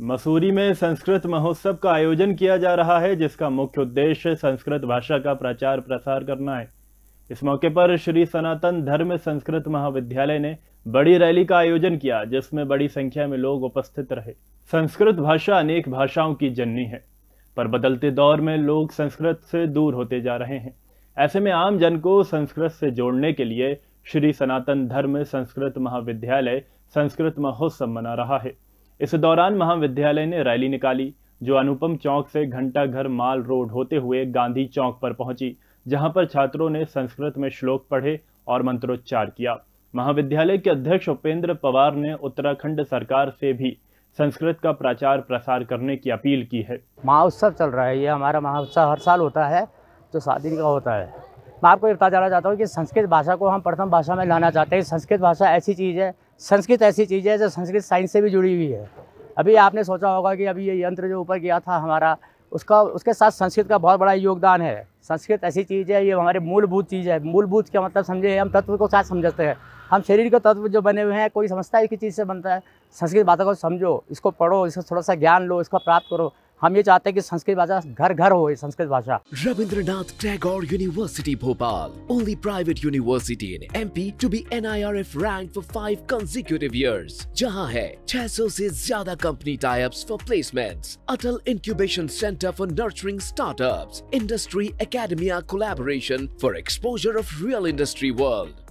मसूरी में संस्कृत महोत्सव का आयोजन किया जा रहा है, जिसका मुख्य उद्देश्य संस्कृत भाषा का प्रचार प्रसार करना है। इस मौके पर श्री सनातन धर्म संस्कृत महाविद्यालय ने बड़ी रैली का आयोजन किया, जिसमें बड़ी संख्या में लोग उपस्थित रहे। संस्कृत भाषा अनेक भाषाओं की जननी है, पर बदलते दौर में लोग संस्कृत से दूर होते जा रहे हैं। ऐसे में आम जन को संस्कृत से जोड़ने के लिए श्री सनातन धर्म संस्कृत महाविद्यालय संस्कृत महोत्सव मना रहा है। इस दौरान महाविद्यालय ने रैली निकाली, जो अनुपम चौक से घंटा घर माल रोड होते हुए गांधी चौक पर पहुँची, जहाँ पर छात्रों ने संस्कृत में श्लोक पढ़े और मंत्रोच्चार किया। महाविद्यालय के अध्यक्ष उपेंद्र पवार ने उत्तराखंड सरकार से भी संस्कृत का प्रचार प्रसार करने की अपील की है। महाउत्सव चल रहा है, ये हमारा महाउत्सव हर साल होता है, जो शादी का होता है। मैं आपको ये जाना चाहता हूँ कि संस्कृत भाषा को हम प्रथम भाषा में लाना चाहते हैं। संस्कृत भाषा ऐसी चीज़ है संस्कृत ऐसी चीज़ है जो संस्कृत साइंस से भी जुड़ी हुई है। अभी आपने सोचा होगा कि अभी ये यंत्र जो ऊपर गया था हमारा, उसका, उसके साथ संस्कृत का बहुत बड़ा योगदान है। संस्कृत ऐसी चीज़ है, ये हमारे मूलभूत चीज़ है। मूलभूत क्या मतलब समझे? हम तत्व को साथ समझते हैं। हम शरीर के तत्व जो बने हुए हैं, कोई समझता है कि चीज़ से बनता है? संस्कृत बातों को समझो, इसको पढ़ो, इसको थोड़ा सा ज्ञान लो, इसको प्राप्त करो। हम ये चाहते हैं कि संस्कृत भाषा घर घर हो संस्कृत भाषा। Rabindranath Tagore University Bhopal, only private university in MP to be NIRF rank for five consecutive years. जहाँ है 600 से ज़्यादा company tie-ups for placements, Atal incubation centre for nurturing startups, industry academia collaboration for exposure of real industry world